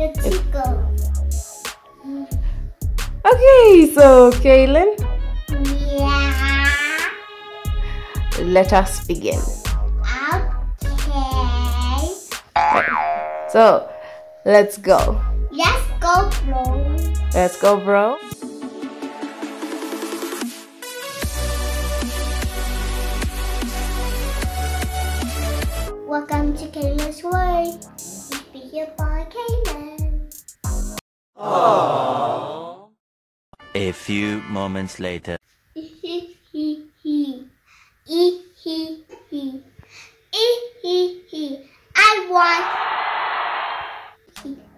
It's Chico. Okay, so Kaylen, Yeah. let us begin. Okay. So, let's go. Let's go, bro. Let's go, bro. Welcome to Kayla's World. Speaking by Kayla. A few moments later. Hee hee hee. Ee hee hee. Ee hee hee. I want.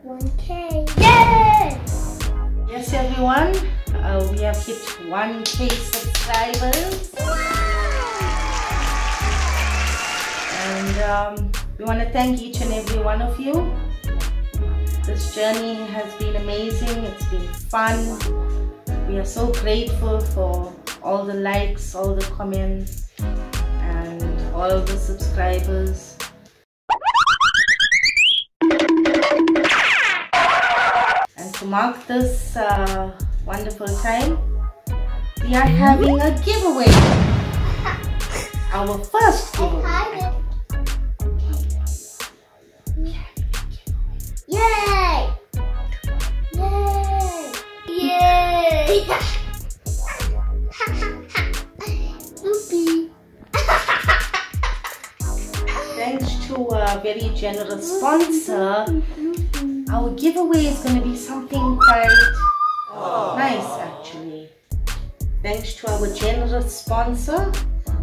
One K. Yay! Yes, everyone, uh, we have hit 1k subscribers, and um, we want to thank each and every one of you. This journey has been amazing, it's been fun. We are so grateful for all the likes, all the comments, and all the subscribers. And to mark this uh, wonderful time, we are having a giveaway. Our first giveaway. To a very generous sponsor, our giveaway is going to be something quite nice actually. Thanks to our generous sponsor,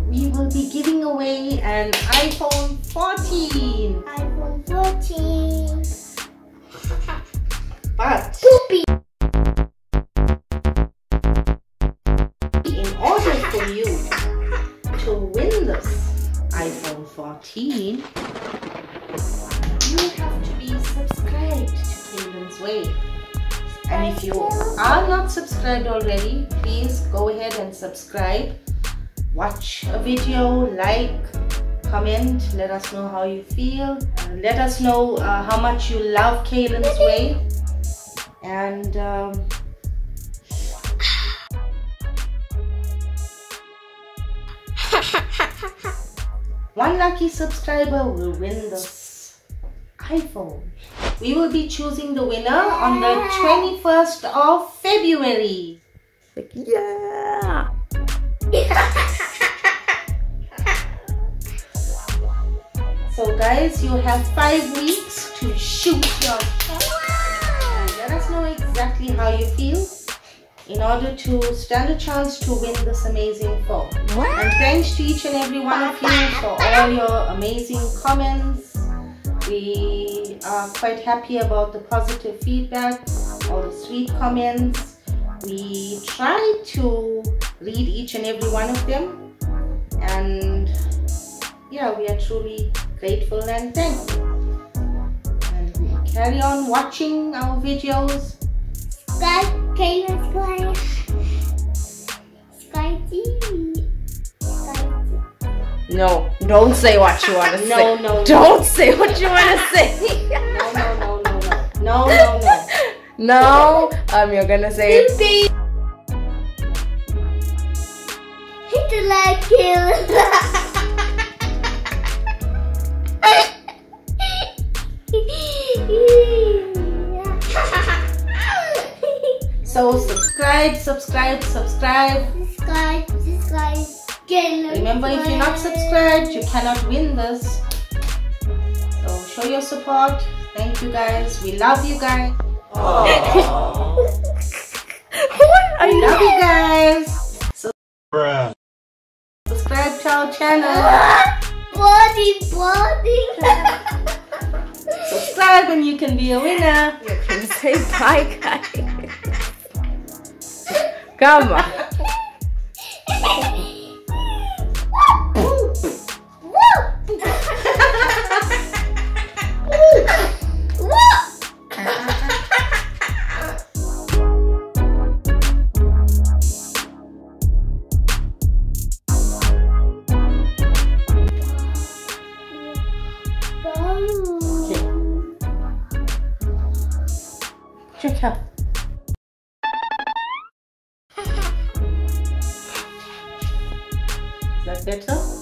we will be giving away an iPhone 14. iPhone 14. But Loopy. in order for you to win this iPhone 14, you have to be subscribed to Kingdom's Way. And if you are not subscribed already, please go ahead and subscribe. Watch a video, like, comment, let us know how you feel. Uh, let us know uh, how much you love Kaylen's Way. And um, One lucky subscriber will win this iPhone. We will be choosing the winner on the 21st of February. Like, yeah. So guys, you have five weeks to shoot your Let us know exactly how you feel in order to stand a chance to win this amazing phone. And thanks to each and every one of you for all your amazing comments. We are quite happy about the positive feedback, all the sweet comments. We try to read each and every one of them. And yeah, we are truly grateful and thankful. And we carry on watching our videos. Sky, Sky. Sky TV. Sky TV. No, don't say what you want to No, say. no, no. Don't say what you want to say. No, no, no, no, no. No, no, no. no, um, you're gonna say it. Hit the like kill. subscribe, subscribe, subscribe. subscribe, subscribe. Remember, if you're not subscribed, you cannot win this. So show your support. Thank you guys. We love you guys. What are We love you guys. So subscribe to our channel. Body, body. Subscribe and you can be a winner. You can say bye, guys. Calma. Check. That better?